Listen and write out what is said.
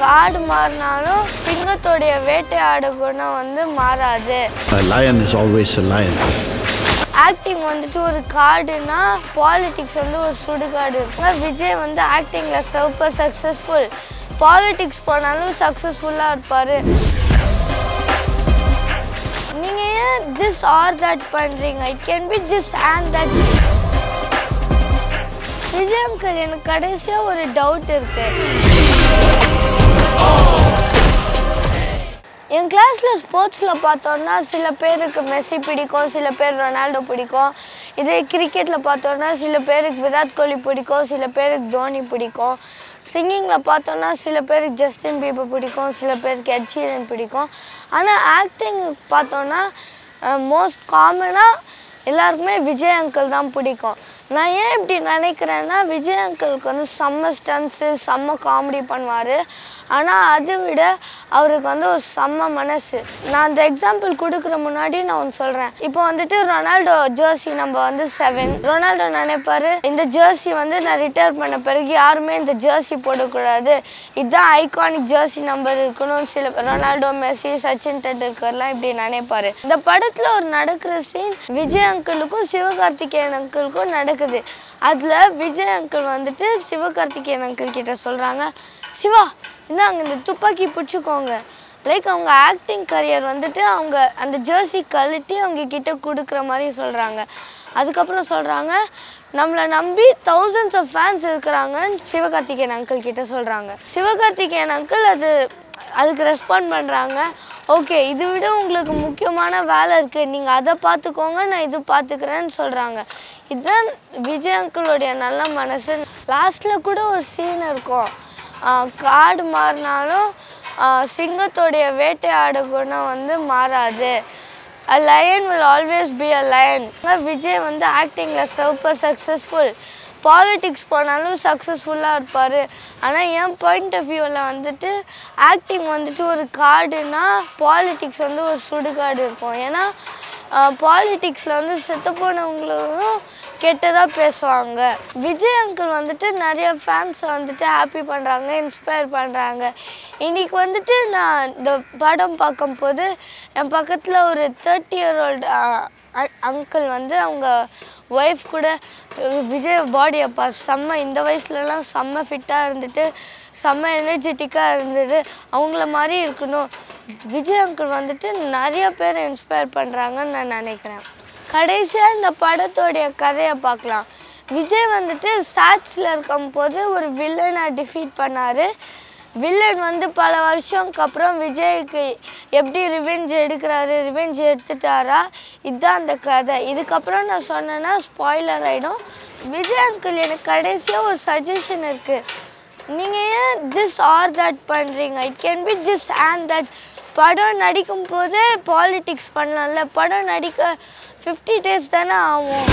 காடு மாறினாலும் சிங்கத்தோடைய வேட்டையாடு குணம் வந்து மாறாது. A lion is always a lion. Acting வந்துட்டு ஒரு காடுனா பாலிடிக்ஸ் வந்து ஒரு சுடுகாடு. இருக்குங்க விஜய் வந்து ஆக்டிங்கில் சூப்பர் சக்ஸஸ்ஃபுல் பாலிடிக்ஸ் போனாலும் சக்ஸஸ்ஃபுல்லாக இருப்பார். நீங்கள் ஏன் திஸ் ஆர் தட் பண்ணுறீங்க it can be this and that Vijay uncle எனக்கு கடைசியாக ஒரு டவுட் இருக்கு. என் கிளாஸில் ஸ்போர்ட்ஸில் பார்த்தோன்னா சில பேருக்கு மெஸ்ஸி பிடிக்கும் சில பேர் ரொனால்டோ பிடிக்கும். இதே கிரிக்கெட்டில் பார்த்தோன்னா சில பேருக்கு விராட் கோலி பிடிக்கும் சில பேருக்கு தோனி பிடிக்கும். சிங்கிங்கில் பார்த்தோன்னா சில பேருக்கு ஜஸ்டின் பீபர் பிடிக்கும் சில பேருக்கு எட்ஷீரன் பிடிக்கும். ஆனால் ஆக்டிங் பார்த்தோன்னா மோஸ்ட் காமனாக எல்லாருக்குமே விஜய் அங்கிள் தான் பிடிக்கும். நான் ஏன் இப்படி நினைக்கிறேன்னா விஜய் அங்கிளுக்கு வந்து செம்ம ஸ்டன்ஸு செம்ம காமெடி பண்ணுவார். ஆனால் அதை விட அவருக்கு வந்து ஒரு செம்ம மனசு. நான் அந்த எக்ஸாம்பிள் கொடுக்குற முன்னாடி நான் ஒன்று சொல்கிறேன் இப்போ வந்துட்டு ரொனால்டோ ஜெர்சி நம்ம வந்து செவன் ரொனால்டோ நினைப்பார் இந்த ஜேர்சி வந்து நான் ரிட்டையர் பண்ண பிறகு யாருமே இந்த ஜெர்சி போடக்கூடாது. இதுதான் ஐகானிக் ஜெர்சி நம்பர் இருக்கணும் சில ரொனால்டோ மெஸ்ஸி சச்சின் டெண்டுல்கர்லாம் இப்படி நினைப்பாரு. இந்த படத்தில் ஒரு நடக்கிற சீன் விஜய் அங்கிளுக்கும் சிவகார்த்திகேயன் அங்கிளுக்கும் நடக்குது. அதில் விஜய் அங்கிள் வந்துட்டு சிவகார்த்திகேயன் அங்கிள் கிட்ட சொல்கிறாங்க சிவா என்ன அங்கே இந்த துப்பாக்கி பிடிச்சிக்கோங்க. லைக் அவங்க ஆக்டிங் கரியர் வந்துட்டு அவங்க அந்த ஜெர்சி கழட்டி அவங்க கிட்ட கொடுக்குற மாதிரி சொல்கிறாங்க அதுக்கப்புறம் சொல்கிறாங்க நம்மளை நம்பி தௌசண்ட்ஸ் ஆஃப் ஃபேன்ஸ் இருக்கிறாங்கன்னு சிவகார்த்திகேயன் அங்கிள் கிட்ட சொல்கிறாங்க சிவகார்த்திகேயன் அங்கிள் அது அதுக்கு ரெஸ்பாண்ட் பண்ணுறாங்க ஓகே இது விட உங்களுக்கு முக்கியமான வேலை இருக்குது நீங்கள் அதை பார்த்துக்கோங்க நான் இது பார்த்துக்கிறேன்னு சொல்கிறாங்க இதுதான் விஜய் அங்கிளுடைய நல்ல மனசு. லாஸ்ட்டில் கூட ஒரு சீன் இருக்கும். காடு மாறினாலும் சிங்கத்தோடைய வேட்டையாடு குணம் வந்து மாறாது. A lion will always be a lion Vijay வந்து ஆக்டிங்கில் சூப்பர் சக்ஸஸ்ஃபுல் பாலிட்டிக்ஸ் போனாலும் சக்ஸஸ்ஃபுல்லாக இருப்பார். ஆனால் என் பாயிண்ட் ஆஃப் வியூவில் வந்துட்டு ஆக்டிங் வந்துட்டு ஒரு காடுனா பாலிட்டிக்ஸ் வந்து ஒரு சுடுகாடு இருக்கும். ஏன்னா பாலிட்டிக்ஸில் வந்து செத்து போனவங்களும் கெட்டதாக பேசுவாங்க. விஜய் அங்கிள் வந்துட்டு நிறைய ஃபேன்ஸை வந்துட்டு ஹாப்பி பண்ணுறாங்க இன்ஸ்பயர் பண்ணுறாங்க இன்றைக்கி வந்துட்டு நான் இந்த படம் பார்க்கும்போது என் பக்கத்தில் ஒரு தேர்ட்டி இயர் ஓல்டு அங்கிள் வந்து அவங்க ஒய்ஃப் கூட விஜய் பாடியை அப்பா செம்ம இந்த வயசுலலாம் செம்ம ஃபிட்டாக இருந்துட்டு செம்ம எனர்ஜெட்டிக்காக இருந்தது. அவங்கள மாதிரி இருக்கணும். விஜய் அங்கிள் வந்துட்டு நிறைய பேர் இன்ஸ்பயர் பண்ணுறாங்கன்னு நான் நினைக்கிறேன். கடைசியாக இந்த படத்தோடைய கதையை பார்க்கலாம். விஜய் வந்துட்டு சாட்ஸில் இருக்கும்போது ஒரு வில்லனை டிஃபீட் பண்ணார். வில்லன் வந்து பல வருஷம்க்கு அப்புறம் விஜய்க்கு எப்படி ரிவெஞ்ச் எடுக்கிறாரு ரிவெஞ்ச் எடுத்துட்டாரா? இதுதான் அந்த கதை. இதுக்கப்புறம் நான் சொன்னேன்னா ஸ்பாய்லர் ஆகிடும் விஜய் அங்கிள் எனக்கு கடைசியாக ஒரு சஜஷன் இருக்குது நீங்கள் ஏன் திஸ் ஆர் தட் பண்ணுறீங்க it can be this and that படம் நடிக்கும் போதே பாலிட்டிக்ஸ் பண்ணலாம்ல. படம் நடிக்க ஃபிஃப்டி டேஸ் தானே ஆகும்.